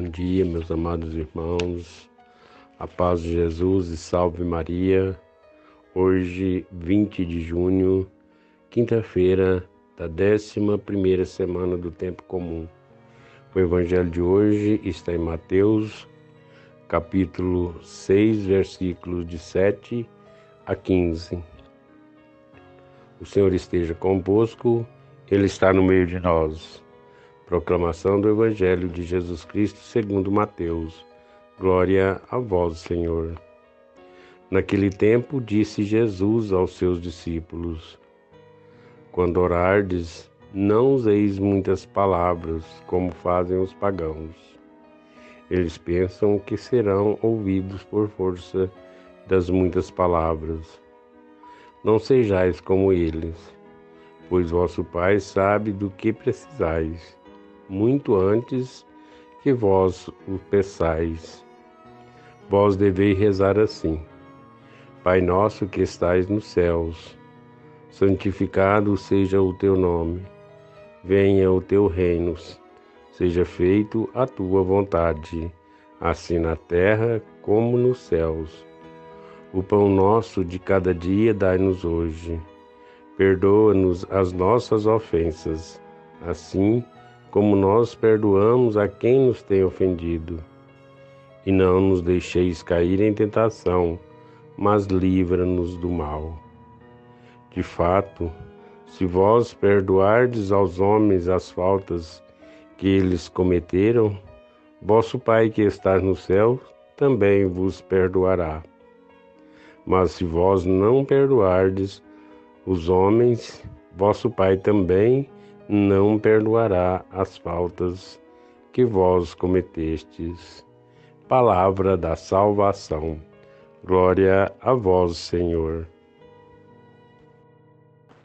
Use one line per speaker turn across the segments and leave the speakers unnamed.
Bom dia, meus amados irmãos. A paz de Jesus e salve Maria. Hoje, 20 de junho, quinta-feira da 11 semana do tempo comum. O evangelho de hoje está em Mateus, capítulo 6, versículos de 7 a 15. O Senhor esteja convosco, ele está no meio de nós. Proclamação do Evangelho de Jesus Cristo segundo Mateus. Glória a vós, Senhor. Naquele tempo disse Jesus aos seus discípulos: Quando orardes, não useis muitas palavras, como fazem os pagãos. Eles pensam que serão ouvidos por força das muitas palavras. Não sejais como eles, pois vosso Pai sabe do que precisais muito antes que vós o peçais. Vós deveis rezar assim: Pai nosso que estais nos céus, santificado seja o teu nome. Venha o teu reino. Seja feito a tua vontade, assim na terra como nos céus. O pão nosso de cada dia dai-nos hoje. Perdoa-nos as nossas ofensas, assim como nós perdoamos a quem nos tem ofendido. E não nos deixeis cair em tentação, mas livra-nos do mal. De fato, se vós perdoardes aos homens as faltas que eles cometeram, vosso Pai que está no céu também vos perdoará. Mas se vós não perdoardes os homens, vosso Pai também não perdoará as faltas que vós cometestes. Palavra da salvação. Glória a vós, Senhor.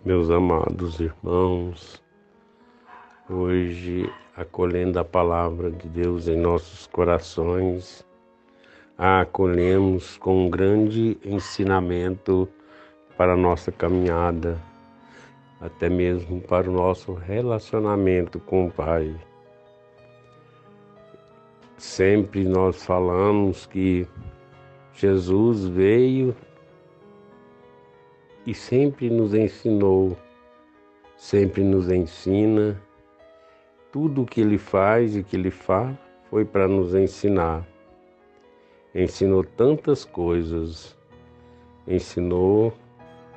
Meus amados irmãos, hoje, acolhendo a palavra de Deus em nossos corações, a acolhemos com um grande ensinamento para a nossa caminhada até mesmo para o nosso relacionamento com o Pai. Sempre nós falamos que Jesus veio e sempre nos ensinou, sempre nos ensina. Tudo o que ele faz e que ele fala foi para nos ensinar. Ensinou tantas coisas. Ensinou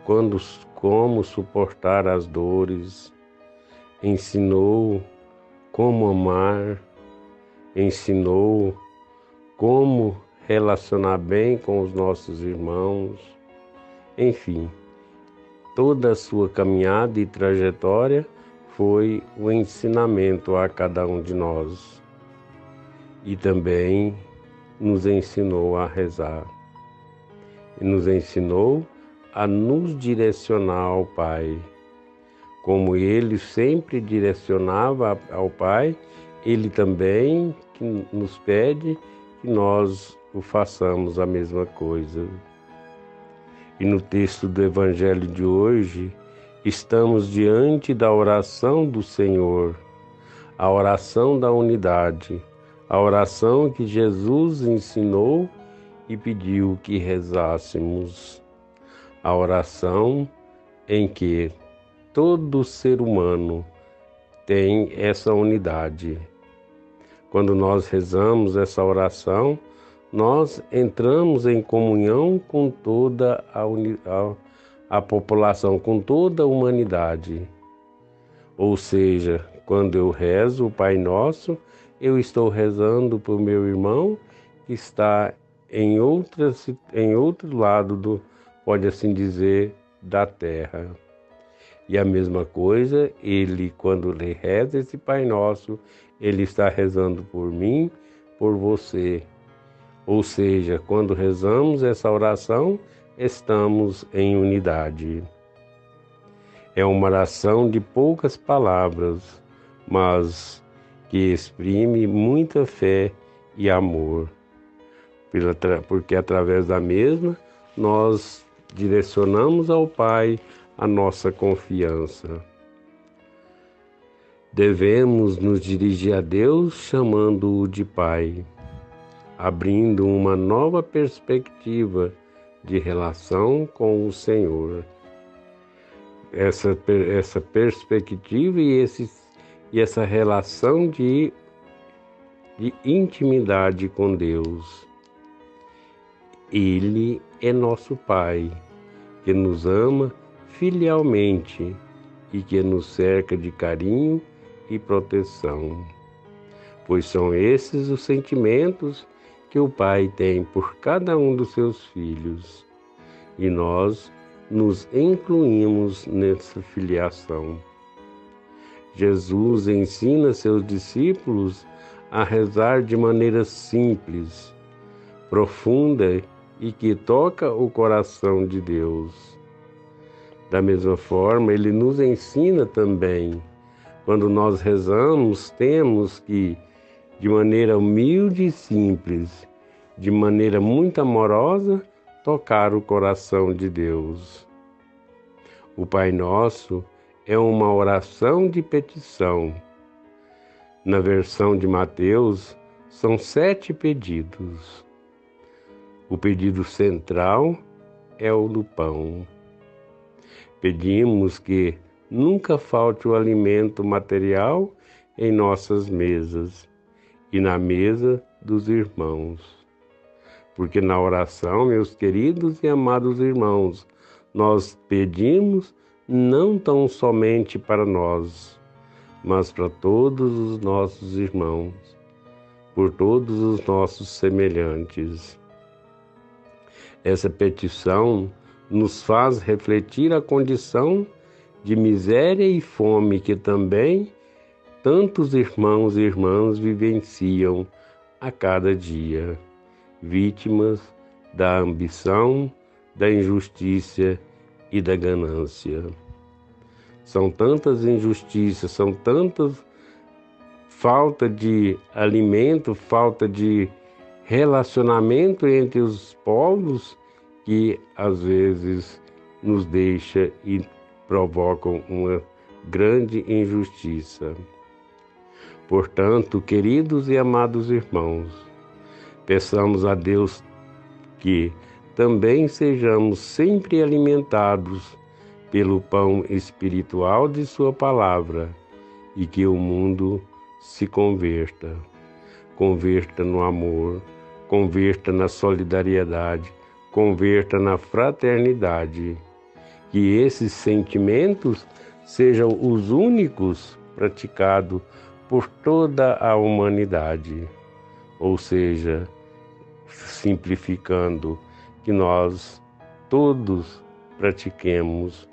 quando como suportar as dores, ensinou como amar, ensinou como relacionar bem com os nossos irmãos, enfim, toda a sua caminhada e trajetória foi o ensinamento a cada um de nós e também nos ensinou a rezar. E nos ensinou a nos direcionar ao Pai. Como ele sempre direcionava ao Pai, ele também nos pede que nós o façamos a mesma coisa. E no texto do Evangelho de hoje, estamos diante da oração do Senhor, a oração da unidade, a oração que Jesus ensinou e pediu que rezássemos a oração em que todo ser humano tem essa unidade. Quando nós rezamos essa oração, nós entramos em comunhão com toda a, a, população, com toda a humanidade. Ou seja, quando eu rezo o Pai Nosso, eu estou rezando para o meu irmão que está em, outra, em outro lado do, pode assim dizer, da terra. E a mesma coisa, ele, quando lhe reza esse Pai Nosso, ele está rezando por mim, por você. Ou seja, quando rezamos essa oração, estamos em unidade. É uma oração de poucas palavras, mas que exprime muita fé e amor, porque através da mesma nós direcionamos ao Pai a nossa confiança. Devemos nos dirigir a Deus chamando-o de Pai, abrindo uma nova perspectiva de relação com o Senhor. Essa, essa perspectiva e, esse, e essa relação de, de intimidade com Deus. Ele é nosso Pai, que nos ama filialmente e que nos cerca de carinho e proteção, pois são esses os sentimentos que o Pai tem por cada um dos seus filhos, e nós nos incluímos nessa filiação. Jesus ensina seus discípulos a rezar de maneira simples, profunda e que toca o coração de Deus. Da mesma forma, ele nos ensina também quando nós rezamos, temos que, de maneira humilde e simples, de maneira muito amorosa, tocar o coração de Deus. O Pai Nosso é uma oração de petição. Na versão de Mateus, são sete pedidos. O pedido central é o do pão. Pedimos que nunca falte o alimento material em nossas mesas e na mesa dos irmãos. Porque na oração, meus queridos e amados irmãos, nós pedimos não tão somente para nós, mas para todos os nossos irmãos, por todos os nossos semelhantes. Essa petição nos faz refletir a condição de miséria e fome que também tantos irmãos e irmãs vivenciam a cada dia, vítimas da ambição, da injustiça e da ganância. São tantas injustiças, são tantas falta de alimento, falta de relacionamento entre os povos que às vezes nos deixa e provocam uma grande injustiça. Portanto, queridos e amados irmãos, peçamos a Deus que também sejamos sempre alimentados pelo pão espiritual de Sua palavra e que o mundo se converta. Converta no amor, converta na solidariedade, converta na fraternidade que esses sentimentos sejam os únicos praticados por toda a humanidade. Ou seja, simplificando, que nós todos pratiquemos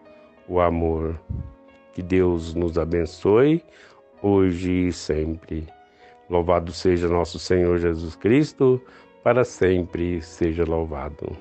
o amor. Que Deus nos abençoe hoje e sempre. Louvado seja nosso Senhor Jesus Cristo, para sempre seja louvado.